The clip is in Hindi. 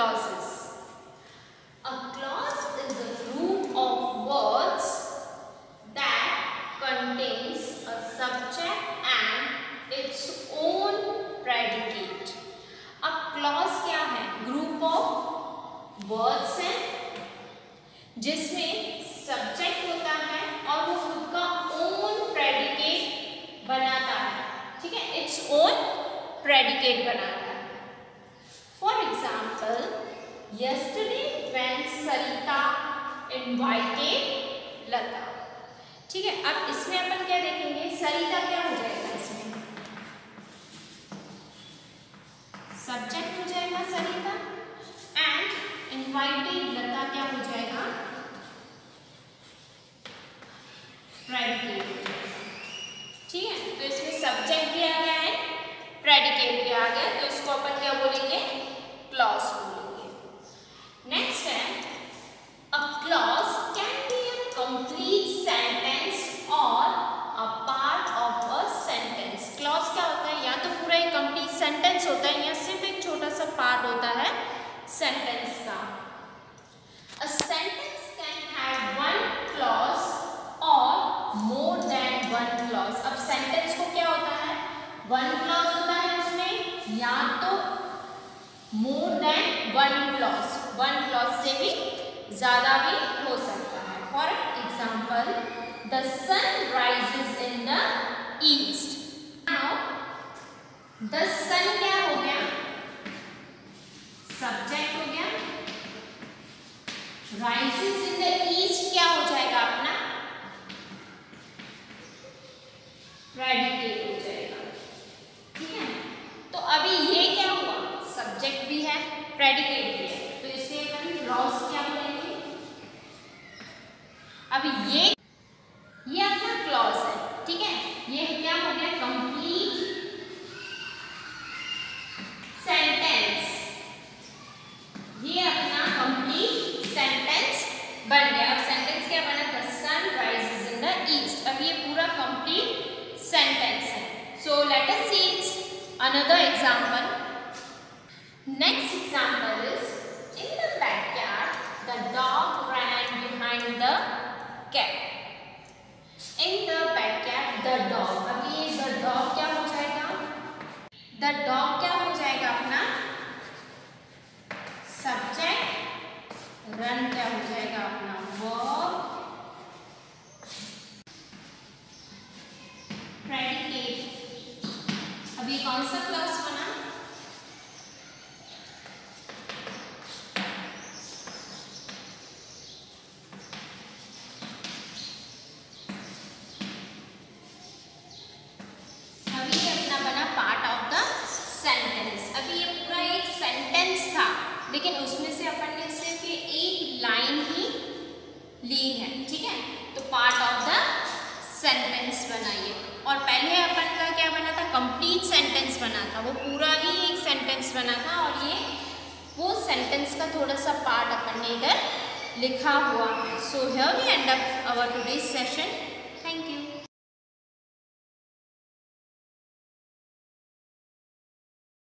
clauses. A clause is a group of words that contains a subject and its own predicate. अब clause क्या है Group of words है जिसमें subject होता है और वो खुद का own predicate बनाता है ठीक है its own predicate बनाता है yesterday, when Sarita invited Lata. ठीक है, अब इसमें अपन क्या देखेंगे? सरिता क्या हो जाएगा इसमें? सब्जेक्ट हो जाएगा सरिता एंड इनवाइटेड लता क्या हो जाएगा? प्रेडिकेट ठीक है तो इसमें सब्जेक्ट भी आ गया है प्रेडिकेट भी आ गया तो इसको अपन क्या बोलेंगे क्लॉज बोलेंगे नेक्स्ट है a clause can be a complete sentence और a part of a sentence clause क्या होता है या तो पूरा एक कंप्लीट सेंटेंस होता है या सिर्फ़ एक छोटा सा पार्ट होता है सेंटेंस का। A sentence can have one clause और मोर देन वन क्लॉज अब सेंटेंस को क्या होता है? वन क्लॉज होता है उसमें, या तो more than one clause one clause से भी ज़्यादा भी हो सकता है। For example the sun rises in the east now the sun subject हो गया। राइजेस इन द ईस्ट क्या हो जाएगा अपना? प्रेडिकेट हो जाएगा। ठीक है? तो अभी ये क्या हुआ? सब्जेक्ट भी है predicate another example next example is in the backyard the dog ran behind the cat in the backyard the dog अब ये the dog क्या हो जाएगा the dog क्या हो जाएगा अपना subject run अभी कौन सा क्लास बना? ये ये लेकिन उसमें से अपन ने सिर्फ़ ये एक लाइन ही ली है, ठीक है? तो पार्ट ऑफ़ द सेंटेंस बनाइए और पहले अपन कंप्लीट सेंटेंस बना था, वो पूरा ही एक सेंटेंस बना था और ये, वो सेंटेंस का थोड़ा सा पार्ट अपन ने इधर लिखा हुआ है। So here we end up our today session